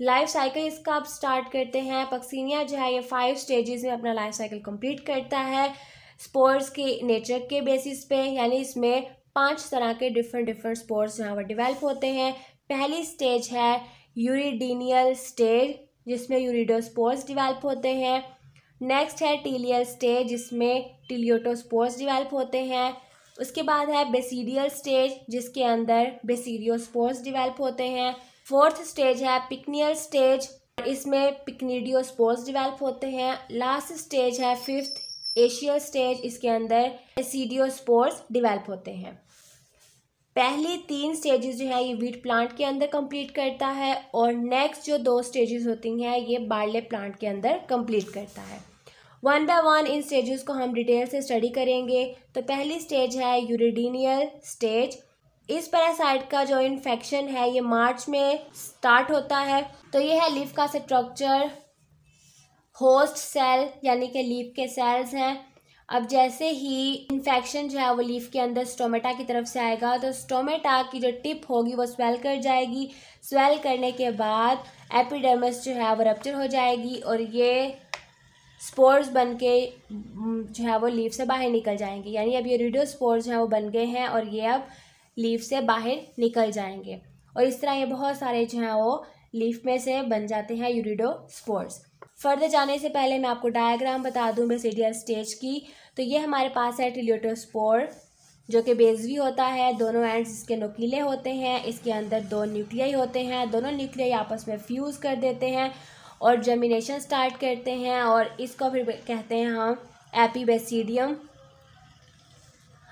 Life cycle इसका आप start करते हैं। पक्सीनिया जो है, ये फाइव स्टेजेस में अपना लाइफ साइकिल कंप्लीट करता है। स्पोर्ट्स के नेचर के बेसिस पे, यानी इसमें पाँच तरह के डिफरेंट डिफरेंट स्पोर्ट्स यहाँ पर डिवेल्प होते हैं। पहली स्टेज है यूरिडीनियल स्टेज जिसमें यूरिडोस्पोर्स डिवेल्प होते हैं। नेक्स्ट है टीलियल स्टेज जिसमें टीलियोटोस्पोर्स डिवेल्प होते हैं। उसके बाद है बेसीडियल स्टेज जिसके अंदर बेसीडियोस्पोर्स डिवेल्प होते हैं। फोर्थ स्टेज है पिकनियल स्टेज। इसमें पिकनीडियोस्पोर्स डिवेल्प होते हैं। लास्ट स्टेज है फिफ्थ एशियल स्टेज। इसके अंदर एसिडियोस्पोर्स डिवेल्प होते हैं। पहली तीन स्टेजेस जो है, ये वीट प्लांट के अंदर कंप्लीट करता है और नेक्स्ट जो दो स्टेजेस होती हैं, ये बार्ले प्लांट के अंदर कंप्लीट करता है। वन बाय वन इन स्टेजेस को हम डिटेल से स्टडी करेंगे। तो पहली स्टेज है यूरिडीनियल स्टेज। इस पैरासाइट का जो इन्फेक्शन है, ये मार्च में स्टार्ट होता है। तो ये है लीफ का स्ट्रक्चर होस्ट सेल यानी कि लीफ के सेल्स हैं। अब जैसे ही इन्फेक्शन जो है, वो लीफ के अंदर स्टोमेटा की तरफ़ से आएगा तो स्टोमेटा की जो टिप होगी, वो स्वेल कर जाएगी। स्वेल करने के बाद एपिडर्मिस जो है, वो रप्चर हो जाएगी और ये स्पोर्स बन के जो है, वो लीफ से बाहर निकल जाएँगे। यानी अब ये रेडियो स्पोर्स जो है, वो बन गए हैं और ये अब लीफ से बाहर निकल जाएँगे। और इस तरह ये बहुत सारे जो हैं वो लीफ में से बन जाते हैं यूरिडो स्पोर्स। फर्दर जाने से पहले मैं आपको डायग्राम बता दूँ बेसिडियल स्टेज की। तो ये हमारे पास है टिलियोटोस्पोर, जो कि बेजवी होता है। दोनों एंड्स इसके नुकीले होते हैं, इसके अंदर दो न्यूक्लियाई होते हैं। दोनों न्यूक्लियाई आपस में फ्यूज़ कर देते हैं और जमिनेशन स्टार्ट करते हैं। और इसको फिर कहते हैं हम एपीबेसीडियम।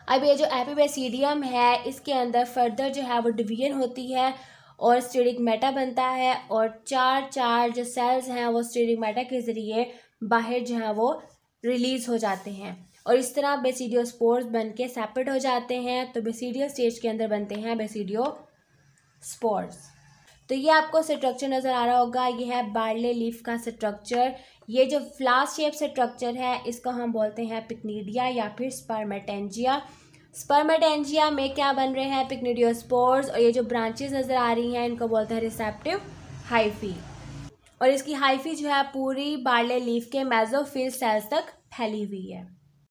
अब ये जो एपीबेसीडियम है, इसके अंदर फर्दर जो है वो डिवीज़न होती है और स्टेडिक मेटा बनता है और चार चार जो सेल्स हैं वो स्टेडिक मेटा के ज़रिए बाहर जो है वो रिलीज़ हो जाते हैं। और इस तरह बेसिडियो स्पोर्स बन के सेपरेट हो जाते हैं तो बेसिडियो स्टेज के अंदर बनते हैं बेसिडियो स्पोर्स तो ये आपको स्ट्रक्चर नज़र आ रहा होगा। ये है बार्ले लीफ का स्ट्रक्चर ये जो फ्लास शेप स्ट्रक्चर है, इसको हम बोलते हैं पिकनीडिया या फिर स्पर्मेटेंजिया स्पर्मेटेंजिया में क्या बन रहे हैं पिकनिडियोस्पोर्स और ये जो ब्रांचेस नज़र आ रही हैं, इनको बोलते हैं रिसेप्टिव हाइफी और इसकी हाइफी जो है, पूरी बार्ले लीफ के मेजोफिल सेल्स तक फैली हुई है।